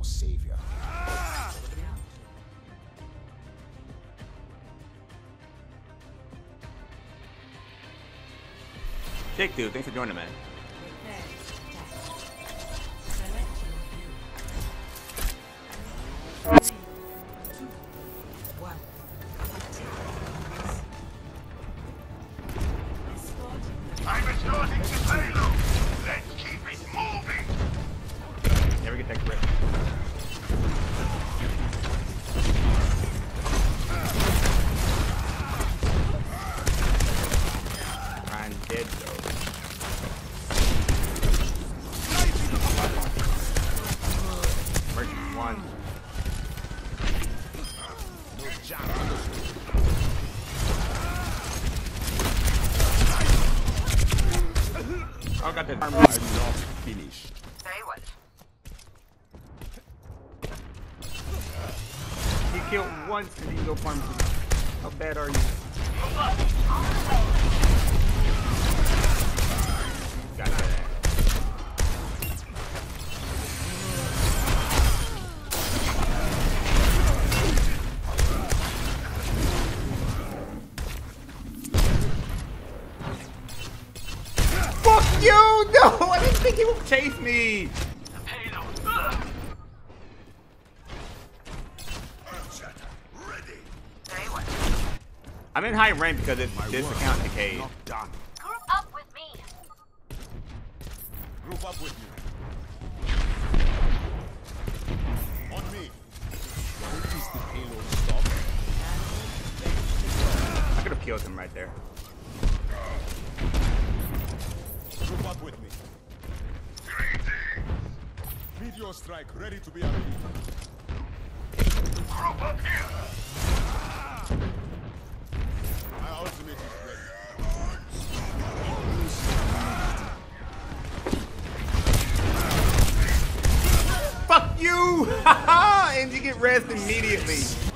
your savior. Jake, dude, thanks for joining, man. I'm not finished. Very well. You killed once and you go farm. How bad are you? Got that. Think he will chase me! Payload. Ugh. Ready. Very well. I'm in high rank because it's this account decayed. Not done. Group up with me. Group up with me. On me. Where is the payload stop? I could have killed him right there. Group up with me. Meteor strike ready to be unleashed. Group up here. My ultimate is ready. Fuck you! Haha! and you get rest immediately.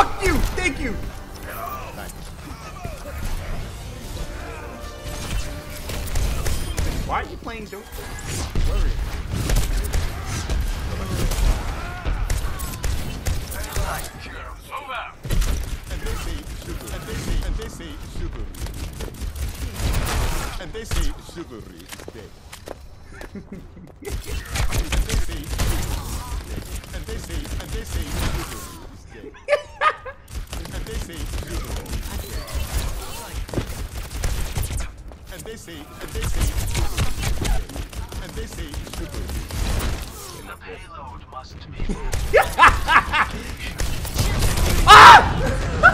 Fuck you! Thank you! Why are you playing out. And they say sugar. And they say and they say chivalry. And they say chivalry is dead. and they say and they say and they say dead. And they say dead. And they say and they say. And they say. The payload must be Defeat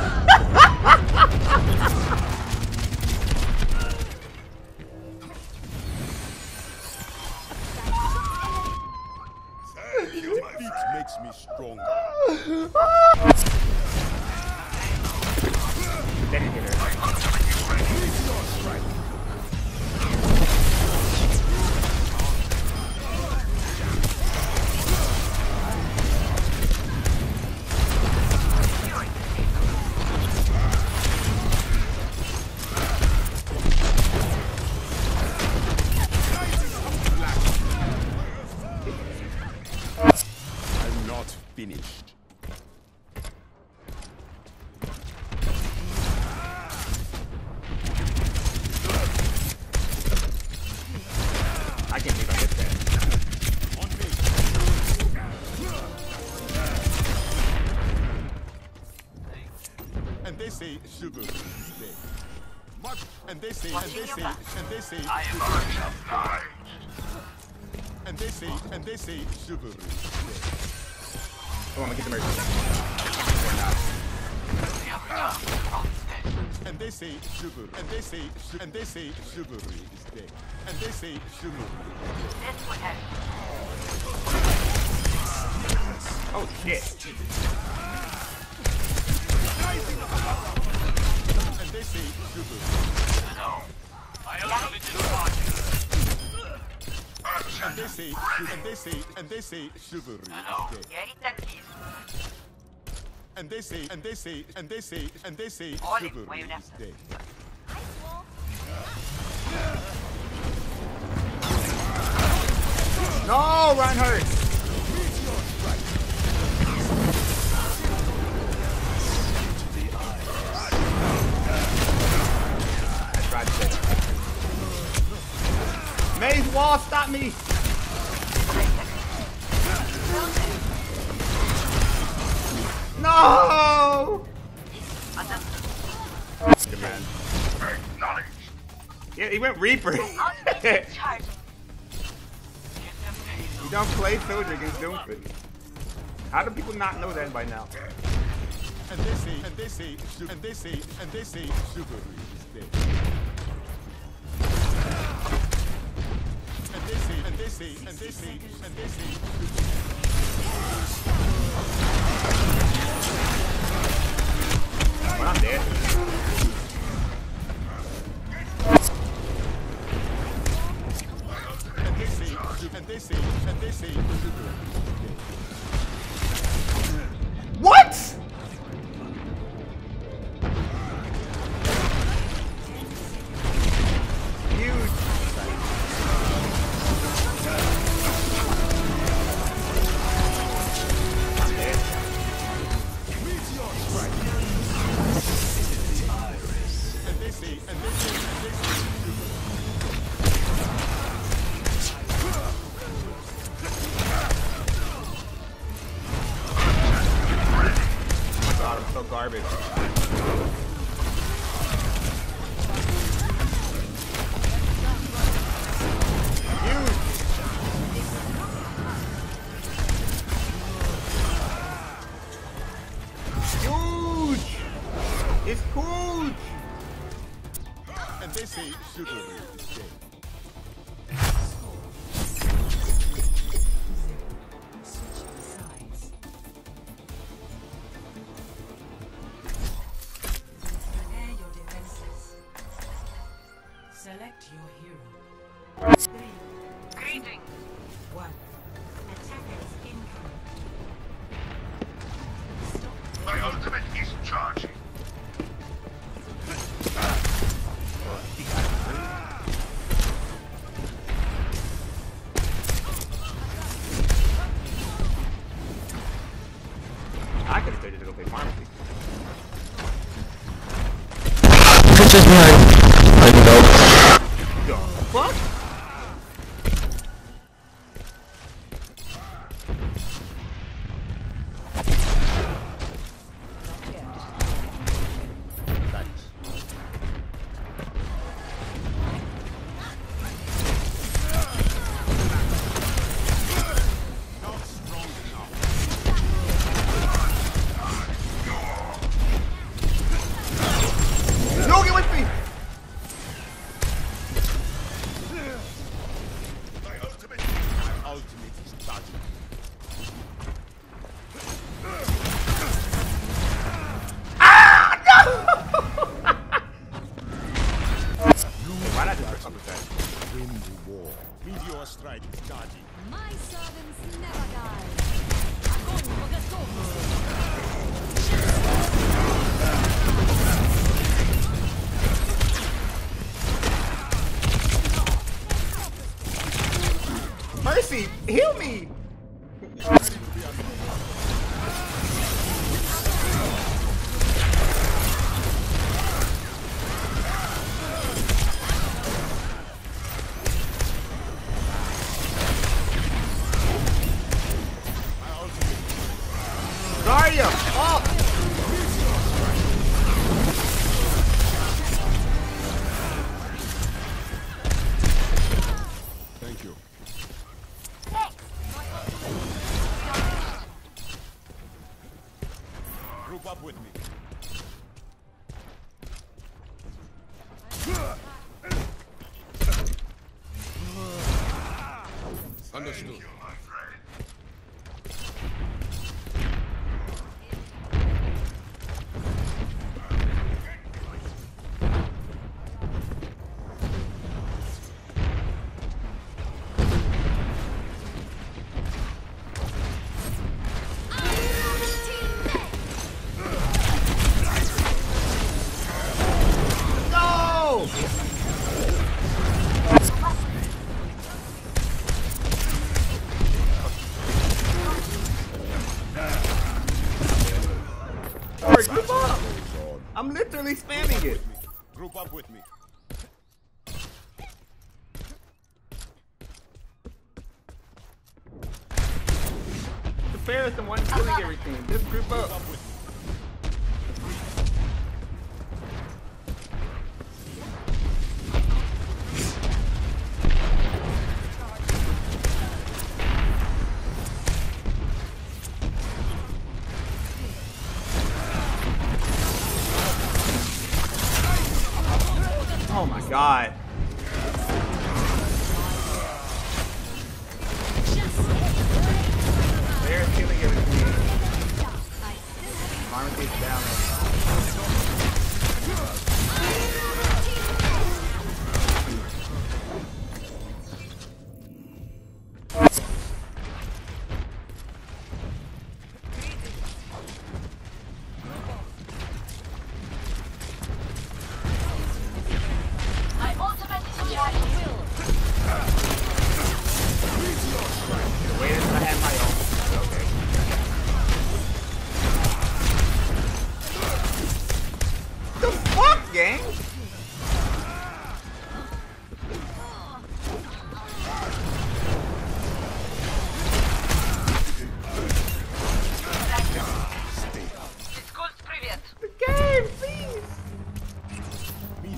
And they say chivalry is dead. Much. And they say, and they say, and they say, I am much of life. and they say, and they say chivalry is dead. Oh, I'm gonna get the mercy. And they say chivalry. Oh, and they say and they say chivalry is dead. And they say chivalry. This would have. Oh shit. And they say chivalry. No. I am religious And they say and they say and they say chivalry is dead and they say, and they say, and they say, and they say, sugar. No, Reinhardt! Mei's wall, stop me! went Reaper. you don't play Soldier against Doomfist. How do people not know that by now? And they say, and they say, and they say, and they say, Subaru is dead. And they say, and they say, and they say, and they say, Well, I'm dead. Comecei, procedura. right. Understood. I'm literally spamming it. Group up with me. The fair is the one killing everything. Just group up. God.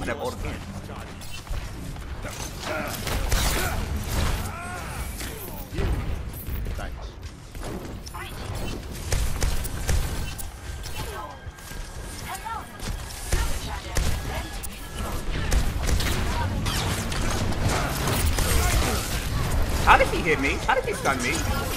Supercharger. How did he hit me? How did he stun me?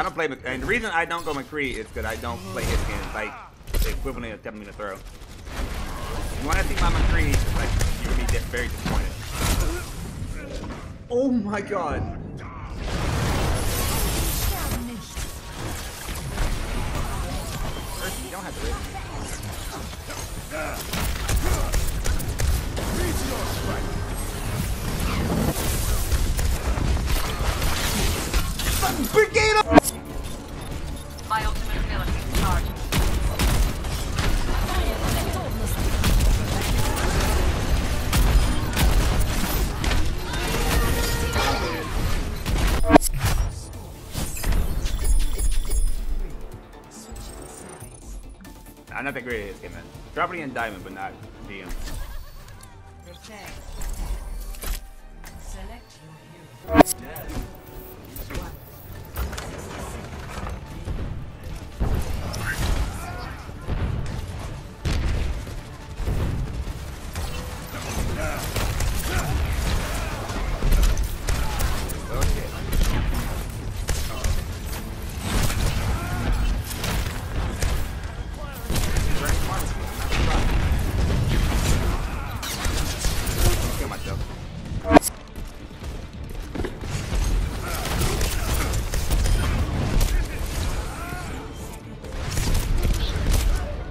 I don't play Mc- and the reason I don't go McCree is because I don't play his game. It's like the equivalent of telling me to throw. You want to see my McCree, it's like you're gonna be very disappointed. Oh my god. First, you don't have to risk. Brigade great at game, man. Property and diamond, but not DM.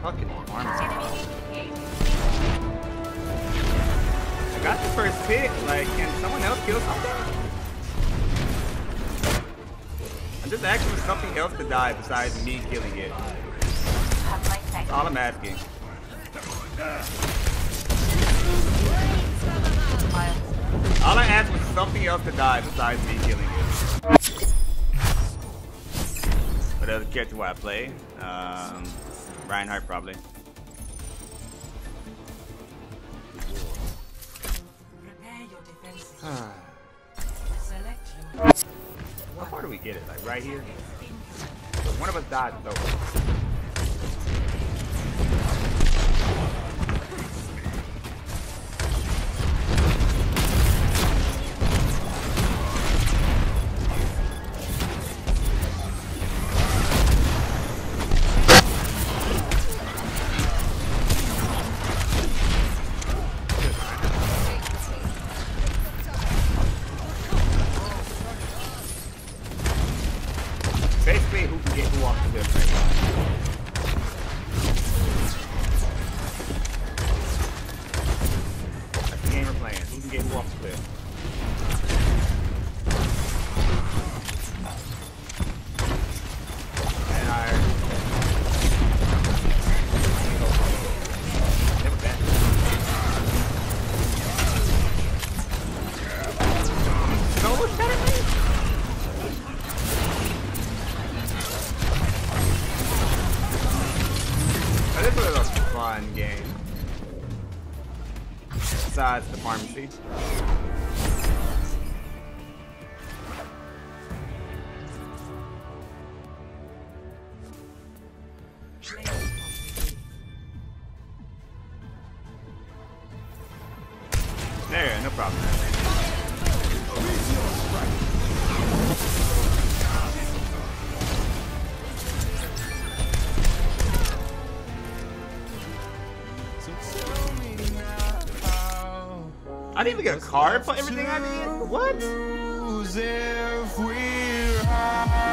Fucking Pharmercy. I got the first pick. Like, can someone else kill something? I'm just asking for something else to die besides me killing it. That's all I'm asking. All I asked was something else to die besides me killing it. What other character do I play? Um, Reinhardt probably. Prepare your defenses. How far do we get it? Like right here? One of us died, it's over. Besides the Pharmercy. I didn't even get a car for everything I did. What? If we ride.